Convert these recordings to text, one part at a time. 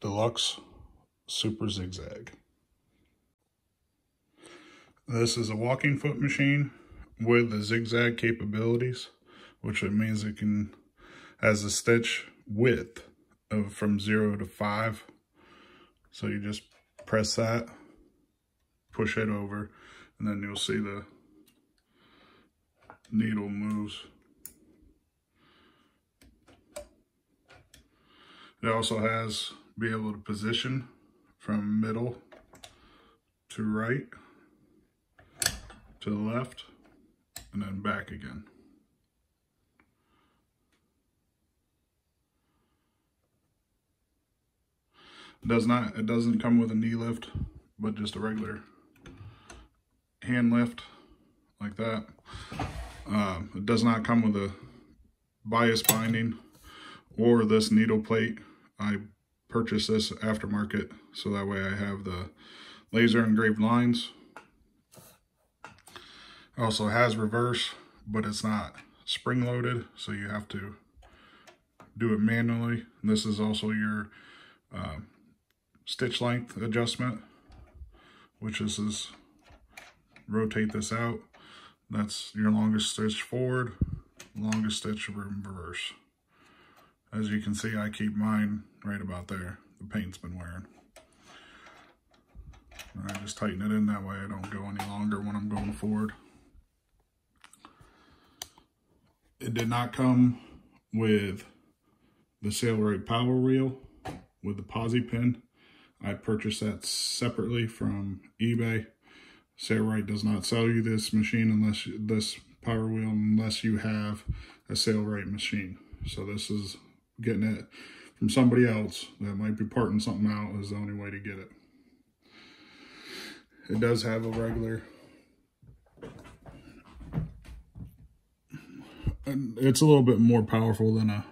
Deluxe Super Zigzag. This is a walking foot machine with the zigzag capabilities, which it means it can has a stitch width of from zero to five. So you just press that, push it over, and then you'll see the needle moves. It also has be able to position from middle to right to the left and then back again. It does not, it doesn't come with a knee lift, but just a regular hand lift like that. Uh, it does not come with a bias binding or this needle plate. I purchased this aftermarket so that way I have the laser engraved lines. It also has reverse, but it's not spring loaded, so you have to do it manually. This is also your uh, stitch length adjustment, which is this, rotate this out. That's your longest stitch forward, longest stitch reverse. As you can see, I keep mine right about there. The paint's been wearing. I just tighten it in that way I don't go any longer when I'm going forward. It did not come with the Sailrite power wheel with the posi pin. I purchased that separately from eBay. Sailrite does not sell you this machine unless you, this power wheel unless you have a Sailrite machine. So this is getting it from somebody else that might be parting something out is the only way to get it. It does have a regular it's a little bit more powerful than a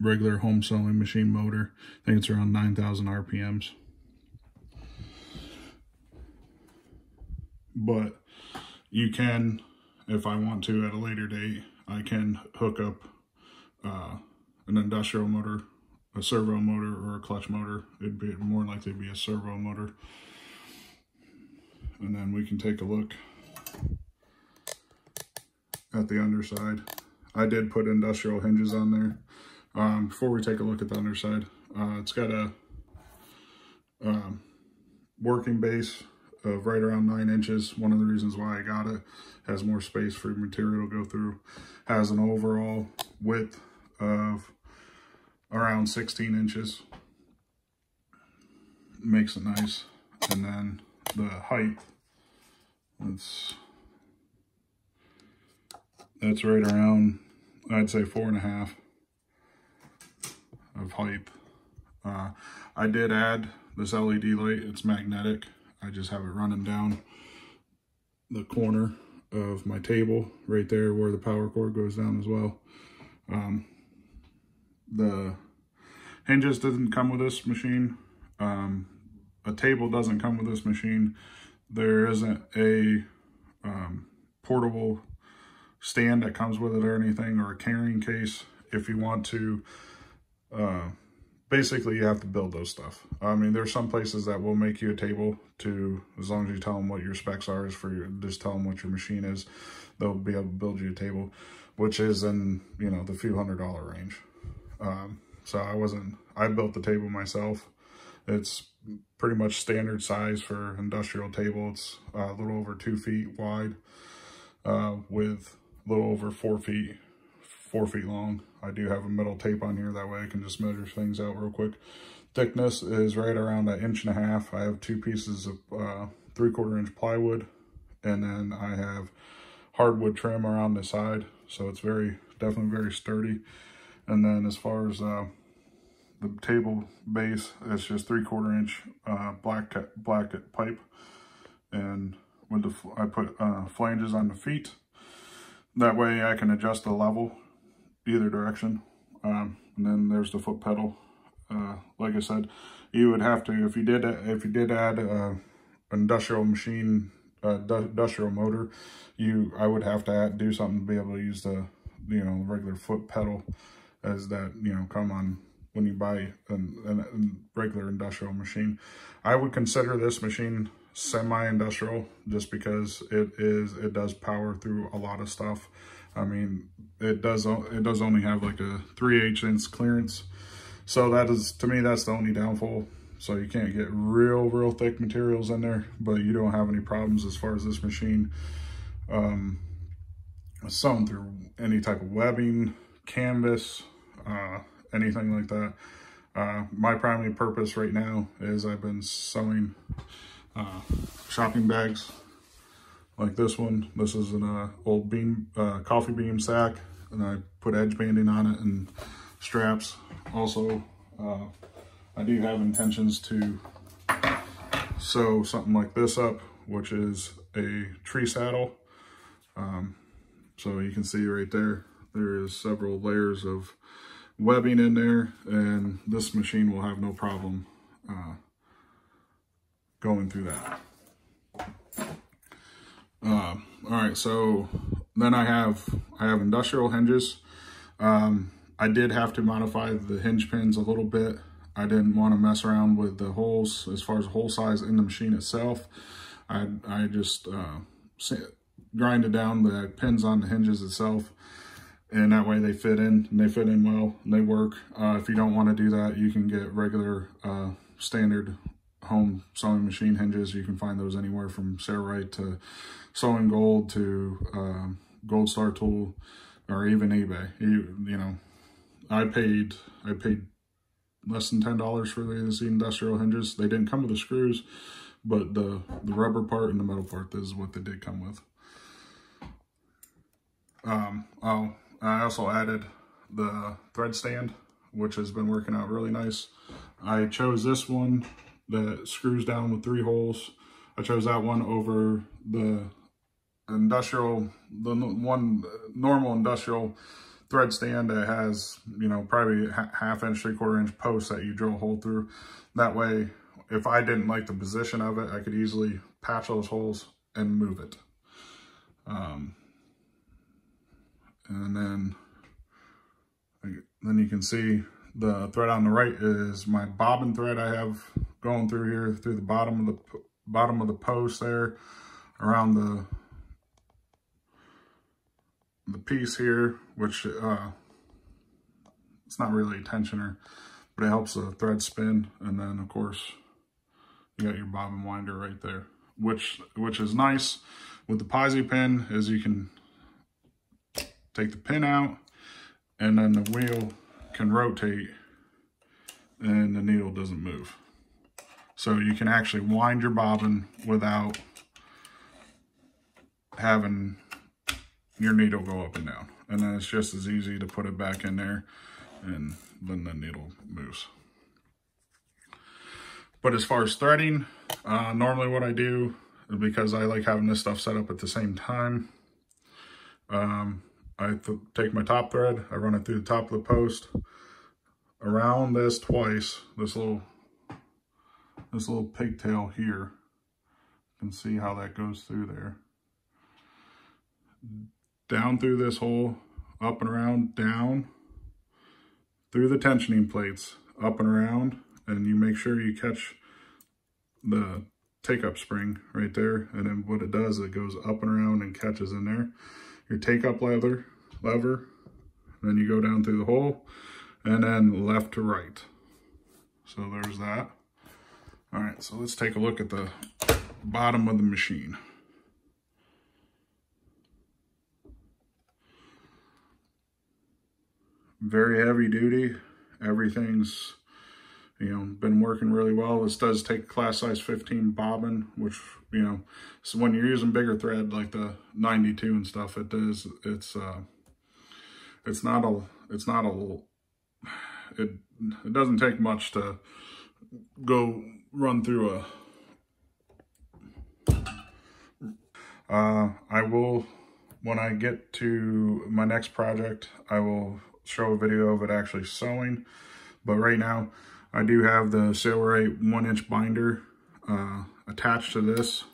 regular home sewing machine motor. I think it's around 9,000 RPMs. But you can, if I want to at a later date, I can hook up uh, an industrial motor, a servo motor, or a clutch motor. It'd be more likely to be a servo motor. And then we can take a look at the underside. I did put industrial hinges on there. Um, before we take a look at the underside, uh, it's got a um, working base of right around nine inches. One of the reasons why I got it has more space for material to go through. Has an overall width of around 16 inches. Makes it nice. And then the height, it's that's right around, I'd say four and a half of height. Uh, I did add this LED light. It's magnetic. I just have it running down the corner of my table right there where the power cord goes down as well. Um, the hinges didn't come with this machine. Um, a table doesn't come with this machine. There isn't a um, portable stand that comes with it or anything or a carrying case if you want to uh, basically you have to build those stuff i mean there's some places that will make you a table to as long as you tell them what your specs are is for your just tell them what your machine is they'll be able to build you a table which is in you know the few hundred dollar range um, so i wasn't i built the table myself it's pretty much standard size for industrial table it's a little over two feet wide uh, with a little over four feet, four feet long. I do have a metal tape on here. That way I can just measure things out real quick. Thickness is right around an inch and a half. I have two pieces of uh, three quarter inch plywood. And then I have hardwood trim around the side. So it's very, definitely very sturdy. And then as far as uh, the table base, it's just three quarter inch uh, black black pipe. And with the, I put uh, flanges on the feet that way I can adjust the level either direction. Um, and then there's the foot pedal. Uh, like I said, you would have to, if you did, if you did add a industrial machine, uh, industrial motor, you, I would have to add, do something to be able to use the, you know, regular foot pedal as that, you know, come on when you buy a regular industrial machine. I would consider this machine semi-industrial just because it is it does power through a lot of stuff. I mean, it does it does only have like a 3 8 inch clearance. So that is, to me, that's the only downfall. So you can't get real, real thick materials in there, but you don't have any problems as far as this machine. Um, sewn through any type of webbing, canvas, uh, anything like that. Uh, my primary purpose right now is I've been sewing uh, shopping bags like this one. This is an uh, old beam uh, coffee beam sack and I put edge banding on it and straps. Also, uh, I do have intentions to sew something like this up, which is a tree saddle. Um, so you can see right there, there is several layers of webbing in there and this machine will have no problem uh, going through that. Uh, all right, so then I have I have industrial hinges. Um, I did have to modify the hinge pins a little bit. I didn't want to mess around with the holes as far as hole size in the machine itself. I, I just uh, grinded down the pins on the hinges itself and that way they fit in and they fit in well and they work. Uh, if you don't want to do that, you can get regular uh, standard home sewing machine hinges. You can find those anywhere from Sailrite to Sewing Gold to um, Gold Star Tool or even eBay. You, you know, I paid I paid less than ten dollars for these industrial hinges. They didn't come with the screws, but the the rubber part and the metal part is what they did come with. Um, oh, I also added the thread stand, which has been working out really nice. I chose this one that screws down with three holes. I chose that one over the industrial, the one normal industrial thread stand that has, you know, probably half inch, three quarter inch posts that you drill a hole through. That way, if I didn't like the position of it, I could easily patch those holes and move it. Um, and then, then you can see the thread on the right is my bobbin thread I have going through here through the bottom of the bottom of the post there around the the piece here, which uh, it's not really a tensioner, but it helps the thread spin. And then of course you got your bobbin winder right there, which which is nice with the posi pin is you can take the pin out and then the wheel can rotate and the needle doesn't move. So you can actually wind your bobbin without having your needle go up and down. And then it's just as easy to put it back in there and then the needle moves. But as far as threading, uh, normally what I do, because I like having this stuff set up at the same time, um, I take my top thread, I run it through the top of the post, around this twice, this little, this little pigtail here. You can see how that goes through there. Down through this hole, up and around, down, through the tensioning plates, up and around, and you make sure you catch the take-up spring right there. And then what it does, it goes up and around and catches in there. Your take-up leather, lever, then you go down through the hole, and then left to right. So there's that. All right, so let's take a look at the bottom of the machine. Very heavy duty. Everything's, you know, been working really well. This does take class size 15 bobbin, which, you know, so when you're using bigger thread like the 92 and stuff, it does, it's, uh, it's not a, it's not a it it doesn't take much to go run through a uh, I will when I get to my next project I will show a video of it actually sewing. But right now I do have the Sailrite one inch binder uh, attached to this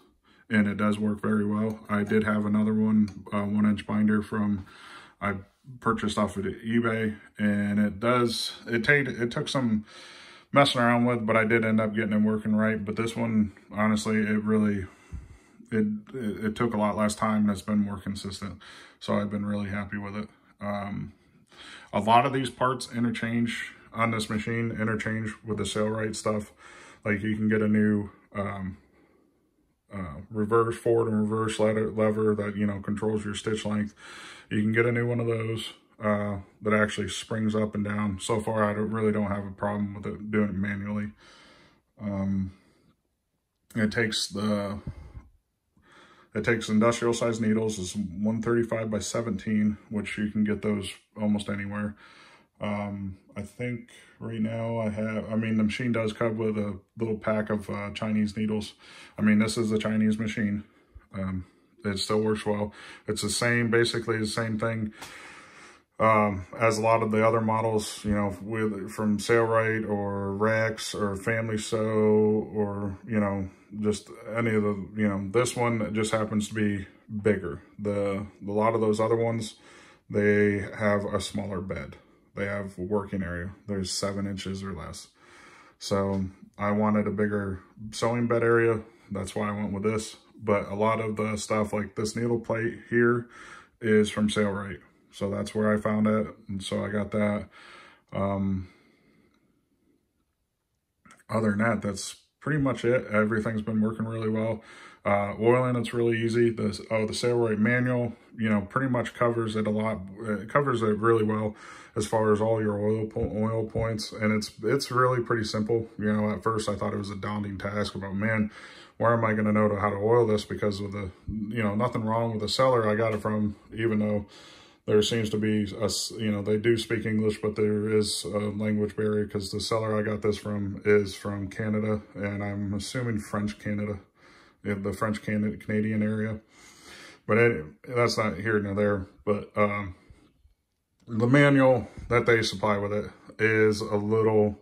and it does work very well. I did have another one uh, one inch binder from I purchased off of eBay and it does, it, take, it took some messing around with, but I did end up getting it working right. But this one, honestly, it really, it, it, it took a lot less time and it's been more consistent. So I've been really happy with it. Um, a lot of these parts interchange on this machine, interchange with the Sailrite stuff. Like you can get a new um, uh, reverse forward and reverse lever, lever that, you know, controls your stitch length. You can get a new one of those uh, that actually springs up and down. So far, I don't, really don't have a problem with it doing it manually. Um, it takes the it takes industrial size needles. It's 135 by 17, which you can get those almost anywhere. Um, I think right now I have, I mean, the machine does come with a little pack of uh, Chinese needles. I mean, this is a Chinese machine. Um, it still works well. It's the same, basically the same thing um, as a lot of the other models, you know, with from Sailrite or Rex or Family Sew or, you know, just any of the, you know, this one just happens to be bigger. The A lot of those other ones, they have a smaller bed. They have a working area. There's seven inches or less. So I wanted a bigger sewing bed area. That's why I went with this. But a lot of the stuff like this needle plate here is from Sailrite. So that's where I found it. And so I got that. Um, other than that, that's pretty much it. Everything's been working really well. Uh, oiling, it's really easy. The, oh, the Sailrite manual, you know, pretty much covers it a lot. It covers it really well as far as all your oil po oil points. And it's it's really pretty simple. You know, at first I thought it was a daunting task about, man, where am I going to know how to oil this because of the, you know, nothing wrong with the seller I got it from, even though there seems to be, a, you know, they do speak English, but there is a language barrier because the seller I got this from is from Canada, and I'm assuming French Canada, the French Canada, Canadian area. But that's not here nor there. But um, the manual that they supply with it is a little,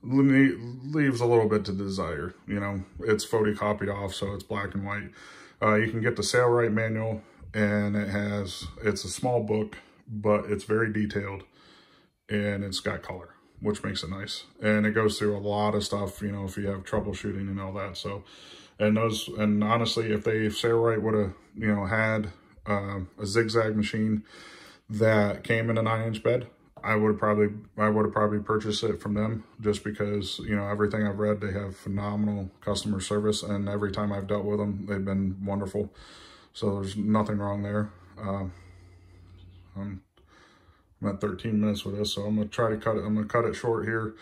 leaves a little bit to desire. You know, it's photocopied off, so it's black and white. Uh, you can get the Sailrite manual and it has, it's a small book, but it's very detailed and it's got color, which makes it nice. And it goes through a lot of stuff, you know, if you have troubleshooting and all that. So, and those, and honestly, if they, if Sailrite would have, you know, had uh, a zigzag machine that came in a nine inch bed, I would have probably, I would have probably purchased it from them just because, you know, everything I've read, they have phenomenal customer service and every time I've dealt with them, they've been wonderful. So there's nothing wrong there. Uh, I'm, I'm at 13 minutes with this, so I'm gonna try to cut it. I'm gonna cut it short here.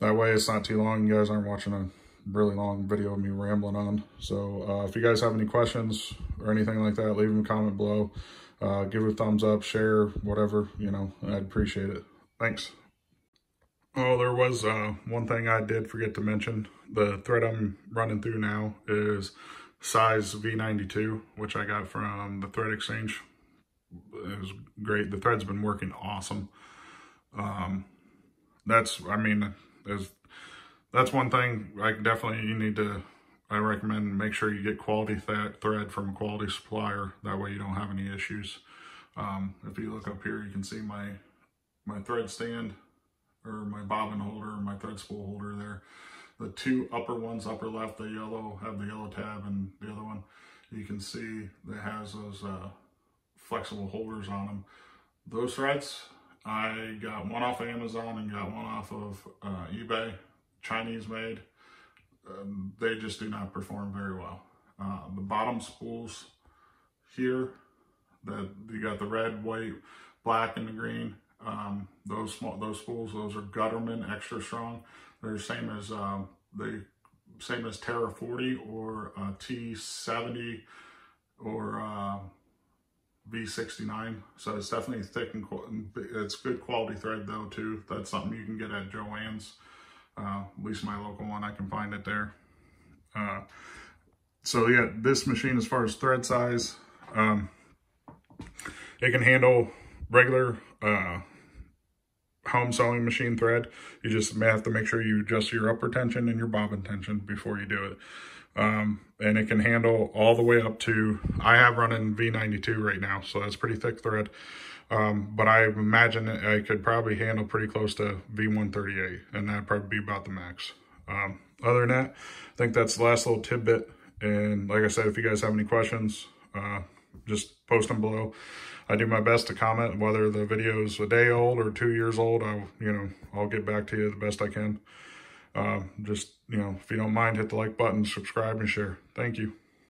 That way it's not too long. You guys aren't watching a really long video of me rambling on. So uh, if you guys have any questions or anything like that, leave them a comment below. Uh, give it a thumbs up, share, whatever, you know, I'd appreciate it. Thanks. Oh, there was uh, one thing I did forget to mention. The thread I'm running through now is size V92, which I got from the Thread Exchange. It was great. The thread's been working awesome. Um, that's, I mean, there's, that's one thing I definitely, you need to, I recommend make sure you get quality th thread from a quality supplier. That way you don't have any issues. Um, if you look up here, you can see my, my thread stand or my bobbin holder, my thread spool holder there the two upper ones, upper left, the yellow, have the yellow tab, and the other one, you can see that has those uh, flexible holders on them. Those threads, I got one off of Amazon and got one off of uh, eBay, Chinese made. Um, they just do not perform very well. Uh, the bottom spools here, that you got the red, white, black, and the green. Um, those small, those spools, those are Gutermann extra strong. They're the same as um, the same as Tera 40 or uh, T70 or uh, V69. So it's definitely thick and it's good quality thread though too. That's something you can get at Joann's. Uh, at least my local one, I can find it there. Uh, so yeah, this machine as far as thread size, um, it can handle regular uh, home sewing machine thread. You just may have to make sure you adjust your upper tension and your bobbin tension before you do it. Um, and it can handle all the way up to, I have running V92 right now, so that's pretty thick thread. Um, but I imagine I could probably handle pretty close to V138, and that'd probably be about the max. Um, other than that, I think that's the last little tidbit. And like I said, if you guys have any questions, uh, just post them below. I do my best to comment whether the video is a day old or two years old. I'll, you know, I'll get back to you the best I can. Uh, just, you know, if you don't mind, hit the like button, subscribe, and share. Thank you.